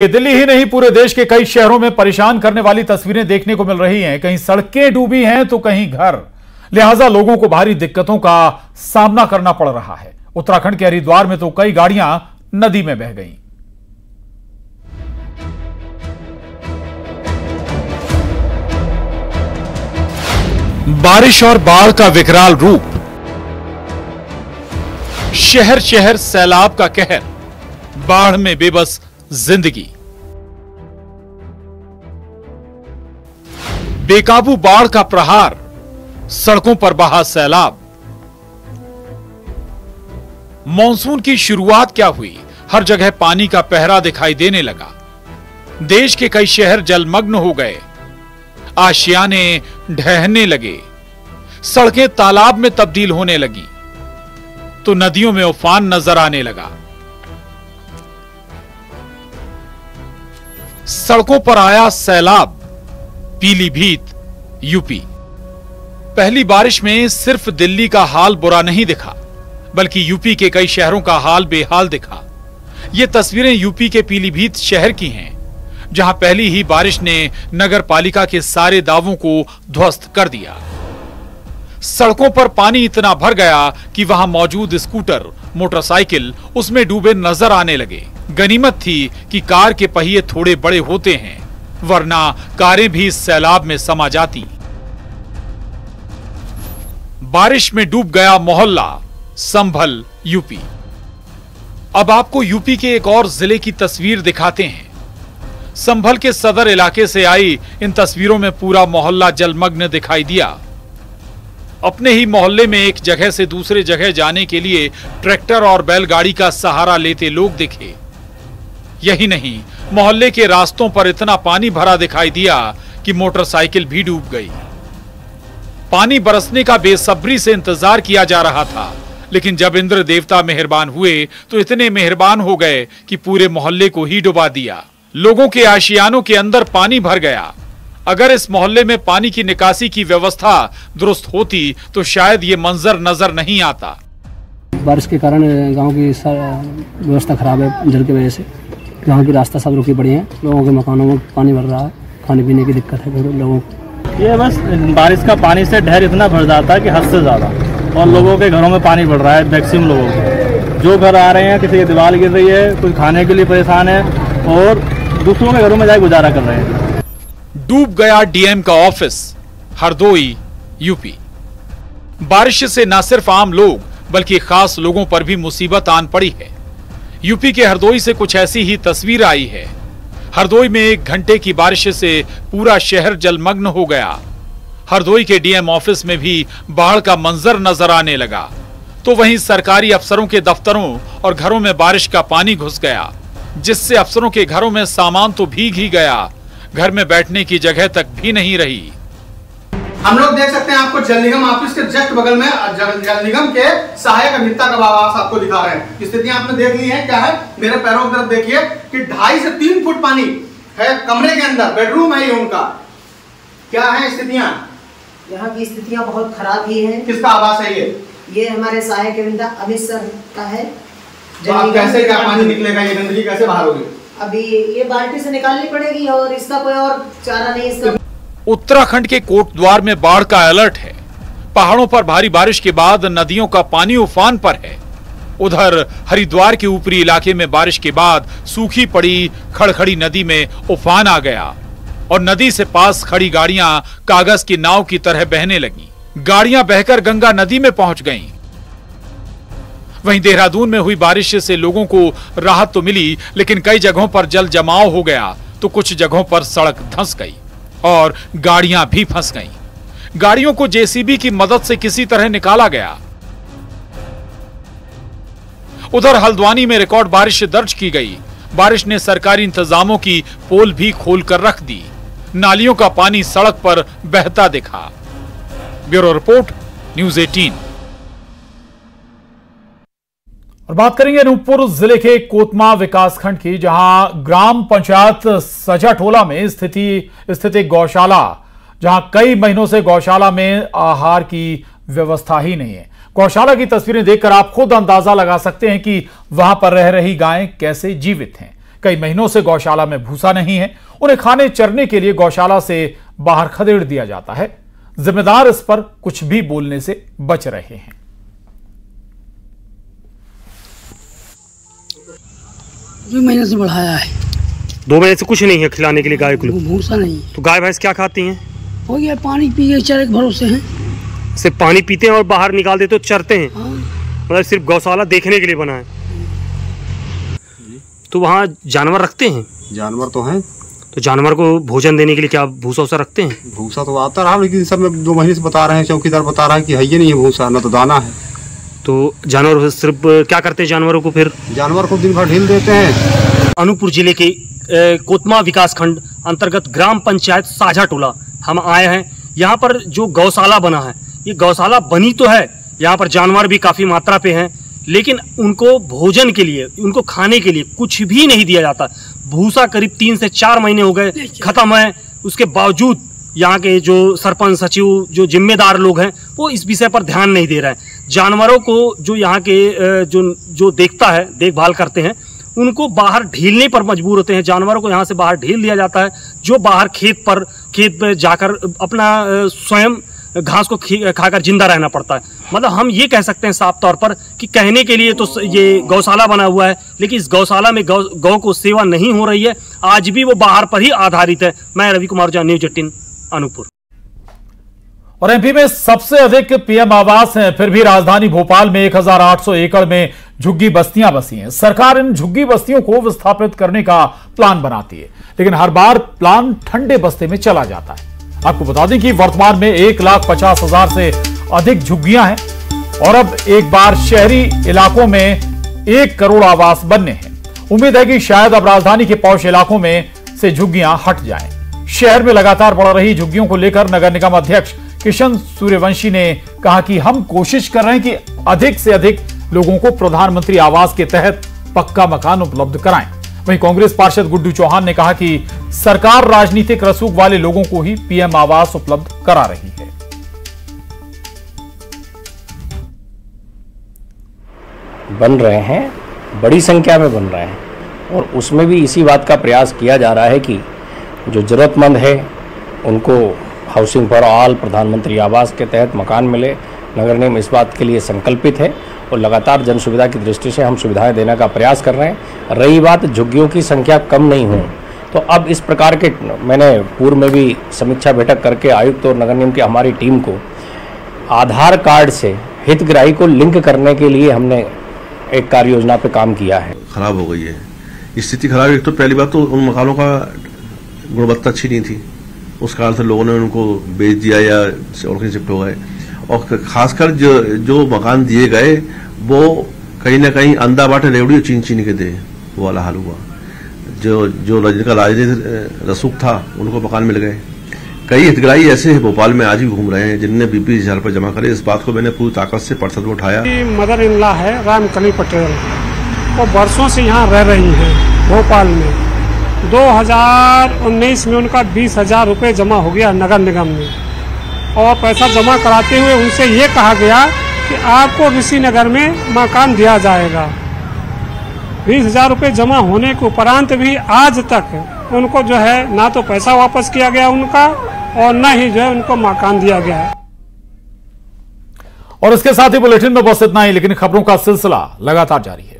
दिल्ली ही नहीं, पूरे देश के कई शहरों में परेशान करने वाली तस्वीरें देखने को मिल रही हैं। कहीं सड़कें डूबी हैं तो कहीं घर। लिहाजा लोगों को भारी दिक्कतों का सामना करना पड़ रहा है। उत्तराखंड के हरिद्वार में तो कई गाड़ियाँ नदी में बह गईं। बारिश और बाढ़ का विकराल रूप। शहर शहर सैलाब का कहर। बाढ़ में बेबस ज़िंदगी। बेकाबू बाढ़ का प्रहार, सड़कों पर बहा सैलाब। मॉनसून की शुरुआत क्या हुई? हर जगह पानी का पहरा दिखाई देने लगा। देश के कई शहर जलमग्न हो गए। आशियाने ढहने लगे। सड़कें तालाब में तब्दील होने लगी। तो नदियों में उफान नज़र आने लगा। सड़कों पर आया सैलाब पीलीभीत यूपी। पहली बारिश में सिर्फ़ दिल्ली का हाल बुरा नहीं दिखा, बल्कि यूपी के कई शहरों का हाल बेहाल दिखा। ये तस्वीरें यूपी के पीलीभीत शहर की हैं, जहाँ पहली ही बारिश ने नगर पालिका के सारे दावों को ध्वस्त कर दिया। सड़कों पर पानी इतना भर गया कि वहाँ मौजूद स्कूटर, मोटरसाइकिल, उसमें डूबे नज़र आने लगे। गनीमत थी कि कार के पहिए थोड़े बड़े होते हैं, वरना कारें भी सैलाब में समा जाती। बारिश में डूब गया मोहल्ला, संभल, यूपी। अब आपको यूपी के एक और ज़िले की तस्वीर दिखाते हैं। संभल के सदर इलाके से आई इन तस्वीरों में पूरा मोहल्ला जलमग्न दिखाई दिया। अपने ही मोहल्ले में एक जगह से दूसरे जगह जाने के लिए ट्रैक्टर और बैलगाड़ी का सहारा लेते लोग दिखे। यही नहीं, मोहल्ले के रास्तों पर इतना पानी भरा दिखाई दिया कि मोटरसाइकिल भी डूब गई। पानी बरसने का बेसब्री से इंतज़ार किया जा रहा था, लेकिन जब इंद्र देवता मेहरबान हुए तो इतने मेहरबान हो गए कि पूरे मोहल्ले को ही डुबा दिया। लोगों के आशियानों के अंदर पानी भर गया। अगर इस मोहल्ले में पानी की निकासी की व्यवस्था दुरुस्त होती तो शायद ये मंजर नज़र नहीं आता। बारिश के कारण गाँव की व्यवस्था खराब है, जल की वजह से। गाँव की रास्ता सब रुकी पड़ी है। लोगों के मकानों में पानी भर रहा है। खाने पीने की दिक्कत है लोगों को। ये बस बारिश का पानी से ढेर इतना भर जाता है कि हद से ज़्यादा। और लोगों के घरों में पानी बढ़ रहा है मैक्सिमम लोगों के। जो घर आ रहे हैं किसी की दीवार गिर रही है कुछ खाने के लिए परेशान है और दूसरों के घरों में जाए गुजारा कर रहे हैं। डूब गया डीएम का ऑफ़िस हरदोई यूपी। बारिश से न सिर्फ़ आम लोग बल्कि खास लोगों पर भी मुसीबत आन पड़ी है। यूपी के हरदोई से कुछ ऐसी ही तस्वीर आई है। हरदोई में एक घंटे की बारिश से पूरा शहर जलमग्न हो गया। हरदोई के डीएम ऑफ़िस में भी बाढ़ का मंजर नज़र आने लगा। तो वहीं सरकारी अफसरों के दफ्तरों और घरों में बारिश का पानी घुस गया, जिससे अफसरों के घरों में सामान तो भीग ही गया। घर में बैठने की जगह तक भी नहीं रही। हम लोग देख सकते हैं आपको जल निगम ऑफ़िस के जस्ट बगल में जल जल निगम के सहायक अभियंता का आवास आपको दिखा रहे हैं। स्थितियाँ आपने देख ली हैं क्या है? मेरे पैरों की तरफ़ देखिए कि ढाई से तीन फुट पानी है कमरे के अंदर बेडरूम है ये उनका। क्या है स्थितियाँ? यहाँ की स्थितियाँ बहुत खराब ही है। किसका आवास है ये? ये हमारे सहायक अभियंता अमित सर का है। तो कैसे क्या पानी निकलेगा ये गंदगी कैसे बाहर होगी? अभी ये बाल्टी से निकालनी पड़ेगी और इसका कोई और चारा नहीं इसका उत्तराखंड के कोटद्वार में बाढ़ का अलर्ट है। पहाड़ों पर भारी बारिश के बाद नदियों का पानी उफान पर है। उधर हरिद्वार के ऊपरी इलाके में बारिश के बाद सूखी पड़ी खड़खड़ी नदी में उफान आ गया और नदी से पास खड़ी गाड़ियाँ कागज़ की नाव की तरह बहने लगी। गाड़ियाँ बहकर गंगा नदी में पहुँच गईं। वहीं देहरादून में हुई बारिश से लोगों को राहत तो मिली, लेकिन कई जगहों पर जल जमाव हो गया तो कुछ जगहों पर सड़क धंस गई। और गाड़ियाँ भी फंस गईं। गाड़ियों को जेसीबी की मदद से किसी तरह निकाला गया। उधर हल्द्वानी में रिकॉर्ड बारिश दर्ज की गई। बारिश ने सरकारी इंतजामों की पोल भी खोलकर रख दी। नालियों का पानी सड़क पर बहता दिखा। ब्यूरो रिपोर्ट, न्यूज़ 18 और बात करेंगे अनूपपुर ज़िले के कोतमा विकासखंड की, जहाँ ग्राम पंचायत सजा टोला में स्थिति, स्थित एक गौशाला, जहाँ कई महीनों से गौशाला में आहार की व्यवस्था ही नहीं है। गौशाला की तस्वीरें देखकर आप खुद अंदाज़ा लगा सकते हैं कि वहाँ पर रह रही गायें कैसे जीवित हैं। कई महीनों से गौशाला में भूसा नहीं है। उन्हें खाने चरने के लिए गौशाला से बाहर खदेड़ दिया जाता है। जिम्मेदार इस पर कुछ भी बोलने से बच रहे हैं। दो महीने से बढ़ाया है। दो महीने से कुछ नहीं है खिलाने के लिए गाय को भूसा नहीं तो गाय भैंस क्या खाती हैं? हो गया पानी पी के चरे के भरोसे हैं। सिर्फ़ पानी पीते हैं और बाहर निकाल देते तो चरते हैं। हाँ। मतलब सिर्फ़ गौशाला देखने के लिए बना है। तो वहाँ जानवर रखते हैं? जानवर तो हैं। तो जानवर को भोजन देने के लिए क्या भूसा वूसा रखते हैं? भूसा तो आता रहा लेकिन सब में दो महीने से बता रहे हैं चौकीदार बता रहा है कि है ही नहीं है भूसा न तो दाना है। तो जानवर सिर्फ़ क्या करते हैं जानवरों को फिर? जानवर को दिन भर ढील देते हैं। अनूपपुर ज़िले के कोतमा विकास खंड अंतर्गत ग्राम पंचायत साझा टोला हम आए हैं। यहाँ पर जो गौशाला बना है ये गौशाला बनी तो है यहाँ पर जानवर भी काफ़ी मात्रा पे हैं लेकिन उनको भोजन के लिए उनको खाने के लिए कुछ भी नहीं दिया जाता। भूसा करीब तीन से चार महीने हो गए खत्म है। उसके बावजूद यहाँ के जो सरपंच सचिव जो जिम्मेदार लोग हैं वो इस विषय पर ध्यान नहीं दे रहे हैं। जानवरों को जो यहाँ के जो जो देखता है, देखभाल करते हैं, उनको बाहर ढीलने पर मजबूर होते हैं। जानवरों को यहाँ से बाहर ढील दिया जाता है, जो बाहर खेत पर, खेत में जाकर अपना स्वयं घास को खाकर ज़िंदा रहना पड़ता है। मतलब हम ये कह सकते हैं साफ़ तौर पर कि कहने के लिए तो ये गौशाला बना हुआ है, लेकिन इस गौशाला में गौ गौ को सेवा नहीं हो रही है। आज भी वो बाहर पर ही आधारित है। मैं रवि कुमार झा न्यूज़ एटीन, अनूपपुर। और एमपी में सबसे अधिक पीएम आवास हैं, फिर भी राजधानी भोपाल में 1800 एकड़ में झुग्गी बस्तियाँ बसी हैं। सरकार इन झुग्गी बस्तियों को विस्थापित करने का प्लान बनाती है, लेकिन हर बार प्लान ठंडे बस्ते में चला जाता है। आपको बता दें कि वर्तमान में एक लाख पचास हज़ार से अधिक झुग्गियाँ हैं और अब एक बार शहरी इलाकों में एक करोड़ आवास बनने हैं। उम्मीद है कि शायद अब राजधानी के पौष इलाकों में से झुग्गियाँ हट जाएँ। शहर में लगातार बढ़ रही झुग्गियों को लेकर नगर निगम अध्यक्ष किशन सूर्यवंशी ने कहा कि हम कोशिश कर रहे हैं कि अधिक से अधिक लोगों को प्रधानमंत्री आवास के तहत पक्का मकान उपलब्ध कराएँ। वहीं कांग्रेस पार्षद गुड्डू चौहान ने कहा कि सरकार राजनीतिक रसूख वाले लोगों को ही पीएम आवास उपलब्ध करा रही है। बन रहे हैं, बड़ी संख्या में बन रहे हैं। और उसमें भी इसी बात का प्रयास किया जा रहा है कि जो ज़रूरतमंद है, उनको हाउसिंग फॉर ऑल प्रधानमंत्री आवास के तहत मकान मिले। नगर निगम इस बात के लिए संकल्पित है और लगातार जन सुविधा की दृष्टि से हम सुविधाएँ देने का प्रयास कर रहे हैं। रही बात, झुग्गियों की संख्या कम नहीं हो तो अब इस प्रकार के मैंने पूर्व में भी समीक्षा बैठक करके आयुक्त और नगर निगम की हमारी टीम को आधार कार्ड से हितग्राही को लिंक करने के लिए हमने एक कार्य योजना पे काम किया है। खराब हो गई है। स्थिति खराब एक तो पहली बात तो उन मकानों का गुणवत्ता अच्छी नहीं थी। उस कारण से लोगों ने उनको बेच दिया या और कहीं शिफ्ट हो गए। और खासकर जो जो मकान दिए गए, वो कहीं ना कहीं अंधा बाटे रेवड़ी चीन चीन के दे, वो वाला हाल हुआ। जो जो जिनका राजनीतिक रसूख था, उनको मकान मिल गए। कई हितग्राही ऐसे हैं भोपाल में आज भी घूम रहे हैं, जिनने बीपी हज़ार पर जमा करे। इस बात को मैंने पूरी ताकत से परिषद में उठाया। मदर इन ला है, रामकली पटेल। वो बरसों से यहाँ रह रही हैं, भोपाल में। 2019 में उनका बीस हज़ार रुपये जमा हो गया नगर निगम में। और पैसा जमा कराते हुए उनसे ये कहा गया कि आपको ऋषि नगर में मकान दिया जाएगा। बीस हज़ार रुपये जमा होने के उपरांत भी आज तक उनको जो है ना तो पैसा वापस किया गया उनका और न ही जो है उनको मकान दिया गया। और इसके साथ ही बुलेटिन में बस इतना ही, लेकिन खबरों का सिलसिला लगातार जारी है।